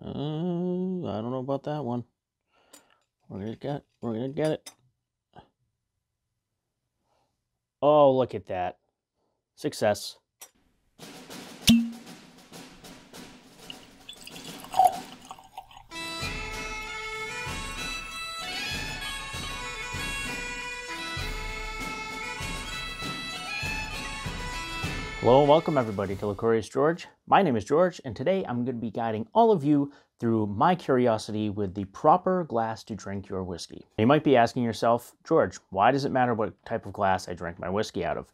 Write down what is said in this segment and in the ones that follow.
Uh, I don't know about that one. We're gonna get. We're gonna get it. Oh, look at that! Success. Hello and welcome everybody to Liquorious George. My name is George and today I'm going to be guiding all of you through my curiosity with the proper glass to drink your whiskey. You might be asking yourself, George, why does it matter what type of glass I drink my whiskey out of?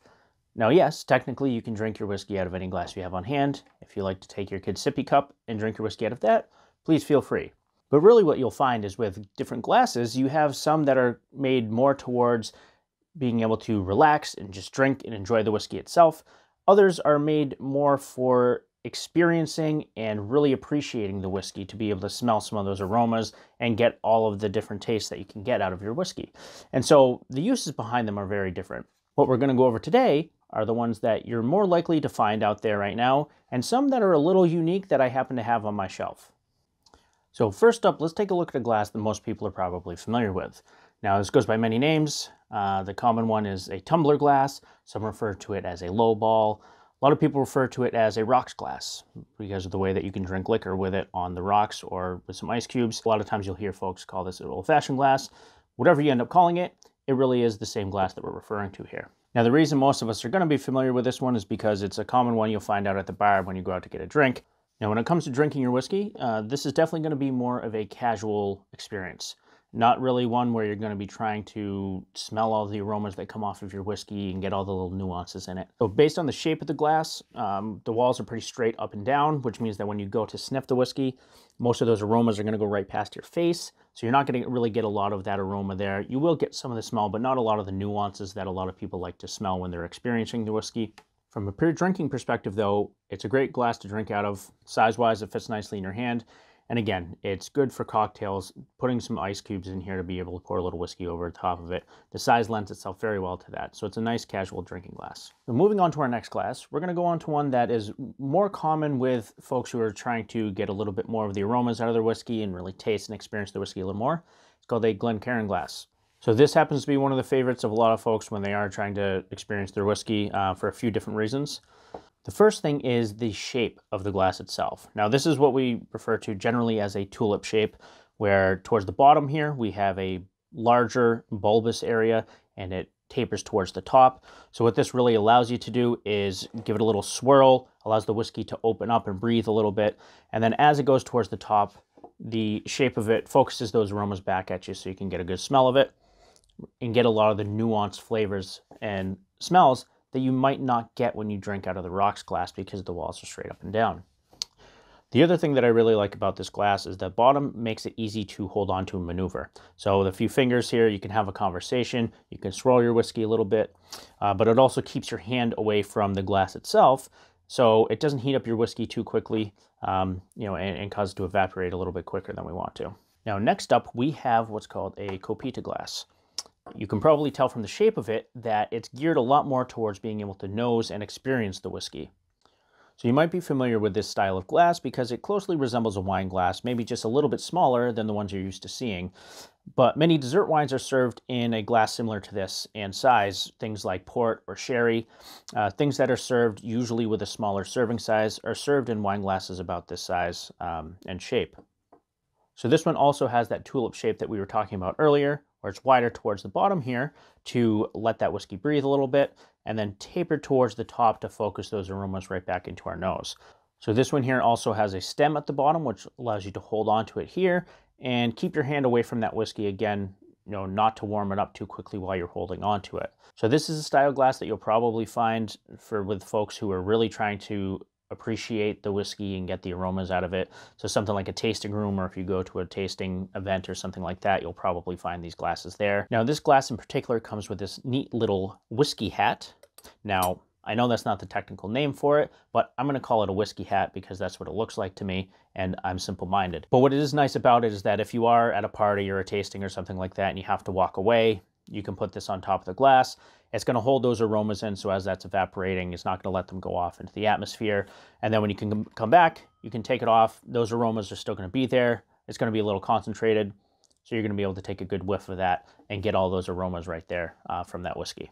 Now yes, technically you can drink your whiskey out of any glass you have on hand. If you like to take your kid's sippy cup and drink your whiskey out of that, please feel free. But really what you'll find is with different glasses, you have some that are made more towards being able to relax and just drink and enjoy the whiskey itself Others are made more for experiencing and really appreciating the whiskey to be able to smell some of those aromas and get all of the different tastes that you can get out of your whiskey. And so the uses behind them are very different. What we're going to go over today are the ones that you're more likely to find out there right now and some that are a little unique that I happen to have on my shelf. So first up, let's take a look at a glass that most people are probably familiar with. Now this goes by many names. Uh, the common one is a tumbler glass. Some refer to it as a low ball. A lot of people refer to it as a rocks glass because of the way that you can drink liquor with it on the rocks or with some ice cubes. A lot of times you'll hear folks call this an old-fashioned glass. Whatever you end up calling it, it really is the same glass that we're referring to here. Now the reason most of us are going to be familiar with this one is because it's a common one you'll find out at the bar when you go out to get a drink. Now when it comes to drinking your whiskey, uh, this is definitely going to be more of a casual experience not really one where you're going to be trying to smell all the aromas that come off of your whiskey and get all the little nuances in it. So based on the shape of the glass, um, the walls are pretty straight up and down, which means that when you go to sniff the whiskey, most of those aromas are going to go right past your face. So you're not going to really get a lot of that aroma there. You will get some of the smell, but not a lot of the nuances that a lot of people like to smell when they're experiencing the whiskey. From a pure drinking perspective, though, it's a great glass to drink out of. Size-wise, it fits nicely in your hand. And again, it's good for cocktails, putting some ice cubes in here to be able to pour a little whiskey over the top of it. The size lends itself very well to that. So it's a nice casual drinking glass. So moving on to our next glass, we're gonna go on to one that is more common with folks who are trying to get a little bit more of the aromas out of their whiskey and really taste and experience the whiskey a little more. It's called a Glencairn glass. So this happens to be one of the favorites of a lot of folks when they are trying to experience their whiskey uh, for a few different reasons. The first thing is the shape of the glass itself. Now this is what we refer to generally as a tulip shape, where towards the bottom here we have a larger bulbous area and it tapers towards the top. So what this really allows you to do is give it a little swirl, allows the whiskey to open up and breathe a little bit. And then as it goes towards the top, the shape of it focuses those aromas back at you so you can get a good smell of it and get a lot of the nuanced flavors and smells that you might not get when you drink out of the rocks glass because the walls are straight up and down. The other thing that I really like about this glass is the bottom makes it easy to hold on to and maneuver. So with a few fingers here, you can have a conversation, you can swirl your whiskey a little bit, uh, but it also keeps your hand away from the glass itself, so it doesn't heat up your whiskey too quickly, um, you know, and, and cause it to evaporate a little bit quicker than we want to. Now next up, we have what's called a Copita glass. You can probably tell from the shape of it that it's geared a lot more towards being able to nose and experience the whiskey. So you might be familiar with this style of glass because it closely resembles a wine glass, maybe just a little bit smaller than the ones you're used to seeing. But many dessert wines are served in a glass similar to this in size, things like port or sherry. Uh, things that are served usually with a smaller serving size are served in wine glasses about this size um, and shape. So this one also has that tulip shape that we were talking about earlier, where it's wider towards the bottom here to let that whiskey breathe a little bit, and then tapered towards the top to focus those aromas right back into our nose. So this one here also has a stem at the bottom, which allows you to hold on to it here and keep your hand away from that whiskey again, you know, not to warm it up too quickly while you're holding on to it. So this is a style glass that you'll probably find for with folks who are really trying to appreciate the whiskey and get the aromas out of it. So something like a tasting room or if you go to a tasting event or something like that, you'll probably find these glasses there. Now this glass in particular comes with this neat little whiskey hat. Now, I know that's not the technical name for it, but I'm going to call it a whiskey hat because that's what it looks like to me, and I'm simple-minded. But what is nice about it is that if you are at a party or a tasting or something like that and you have to walk away, you can put this on top of the glass. It's going to hold those aromas in, so as that's evaporating, it's not going to let them go off into the atmosphere. And then when you can come back, you can take it off. Those aromas are still going to be there. It's going to be a little concentrated, so you're going to be able to take a good whiff of that and get all those aromas right there uh, from that whiskey.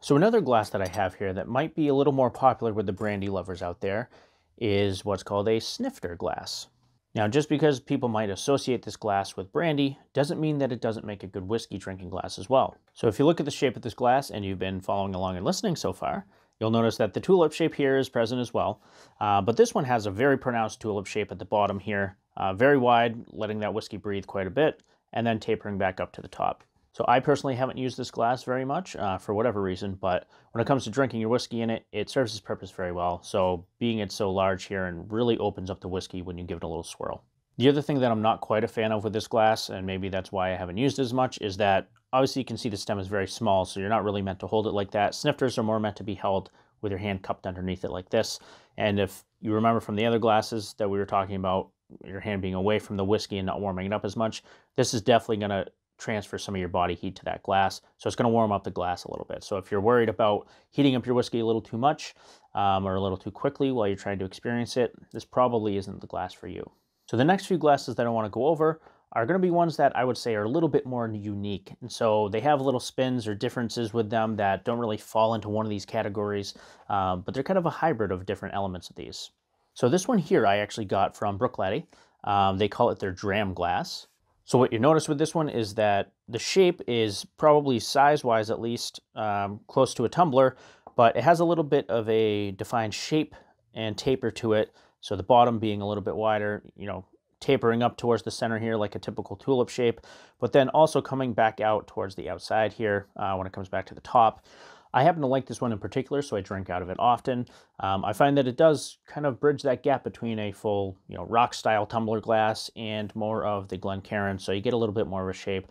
So another glass that I have here that might be a little more popular with the brandy lovers out there is what's called a snifter glass. Now, just because people might associate this glass with brandy doesn't mean that it doesn't make a good whiskey drinking glass as well. So if you look at the shape of this glass and you've been following along and listening so far, you'll notice that the tulip shape here is present as well. Uh, but this one has a very pronounced tulip shape at the bottom here, uh, very wide, letting that whiskey breathe quite a bit, and then tapering back up to the top. So I personally haven't used this glass very much uh, for whatever reason, but when it comes to drinking your whiskey in it, it serves its purpose very well. So being it so large here and really opens up the whiskey when you give it a little swirl. The other thing that I'm not quite a fan of with this glass, and maybe that's why I haven't used it as much, is that obviously you can see the stem is very small, so you're not really meant to hold it like that. Snifters are more meant to be held with your hand cupped underneath it like this. And if you remember from the other glasses that we were talking about, your hand being away from the whiskey and not warming it up as much, this is definitely going to transfer some of your body heat to that glass. So it's going to warm up the glass a little bit. So if you're worried about heating up your whiskey a little too much um, or a little too quickly while you're trying to experience it, this probably isn't the glass for you. So the next few glasses that I want to go over are going to be ones that I would say are a little bit more unique. And so they have little spins or differences with them that don't really fall into one of these categories, um, but they're kind of a hybrid of different elements of these. So this one here I actually got from Bruichladdich. Um, they call it their dram glass. So what you notice with this one is that the shape is probably size-wise at least um, close to a tumbler, but it has a little bit of a defined shape and taper to it. So the bottom being a little bit wider, you know, tapering up towards the center here like a typical tulip shape, but then also coming back out towards the outside here uh, when it comes back to the top. I happen to like this one in particular, so I drink out of it often. Um, I find that it does kind of bridge that gap between a full, you know, rock-style tumbler glass and more of the Glencairn, so you get a little bit more of a shape.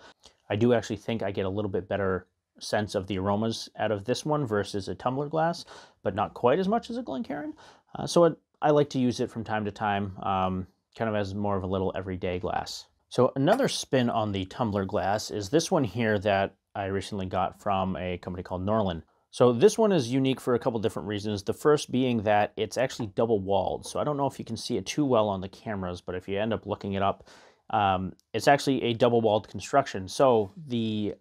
I do actually think I get a little bit better sense of the aromas out of this one versus a tumbler glass, but not quite as much as a Glencairn. Uh, so it, I like to use it from time to time, um, kind of as more of a little everyday glass. So another spin on the tumbler glass is this one here that I recently got from a company called Norlan. So this one is unique for a couple different reasons. The first being that it's actually double walled. So I don't know if you can see it too well on the cameras, but if you end up looking it up, um, it's actually a double walled construction. So the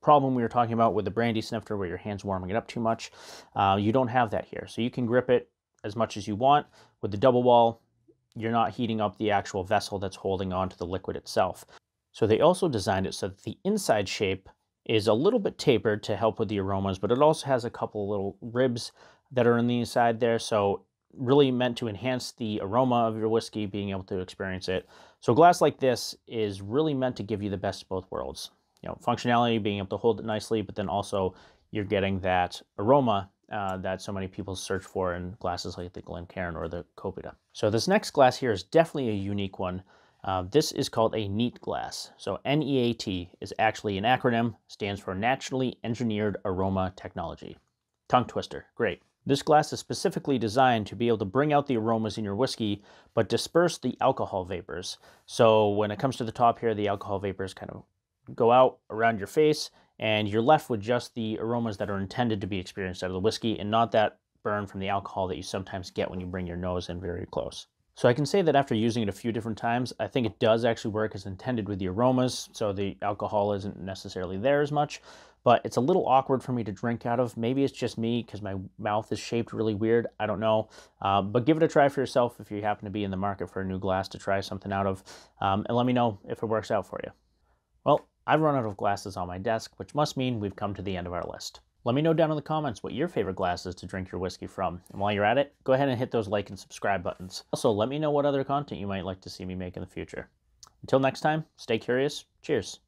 problem we were talking about with the brandy snifter where your hand's warming it up too much, uh, you don't have that here. So you can grip it as much as you want. With the double wall, you're not heating up the actual vessel that's holding on to the liquid itself. So they also designed it so that the inside shape is a little bit tapered to help with the aromas, but it also has a couple little ribs that are on the inside there. So really meant to enhance the aroma of your whiskey, being able to experience it. So a glass like this is really meant to give you the best of both worlds. You know, functionality, being able to hold it nicely, but then also you're getting that aroma uh, that so many people search for in glasses like the Glencairn or the Copita. So this next glass here is definitely a unique one. Uh, this is called a NEAT glass. So NEAT is actually an acronym, stands for Naturally Engineered Aroma Technology. Tongue twister, great. This glass is specifically designed to be able to bring out the aromas in your whiskey, but disperse the alcohol vapors. So when it comes to the top here, the alcohol vapors kind of go out around your face, and you're left with just the aromas that are intended to be experienced out of the whiskey, and not that burn from the alcohol that you sometimes get when you bring your nose in very close. So I can say that after using it a few different times, I think it does actually work as intended with the aromas, so the alcohol isn't necessarily there as much, but it's a little awkward for me to drink out of. Maybe it's just me because my mouth is shaped really weird. I don't know. Um, but give it a try for yourself if you happen to be in the market for a new glass to try something out of, um, and let me know if it works out for you. Well, I've run out of glasses on my desk, which must mean we've come to the end of our list. Let me know down in the comments what your favorite glass is to drink your whiskey from. And while you're at it, go ahead and hit those like and subscribe buttons. Also, let me know what other content you might like to see me make in the future. Until next time, stay curious. Cheers.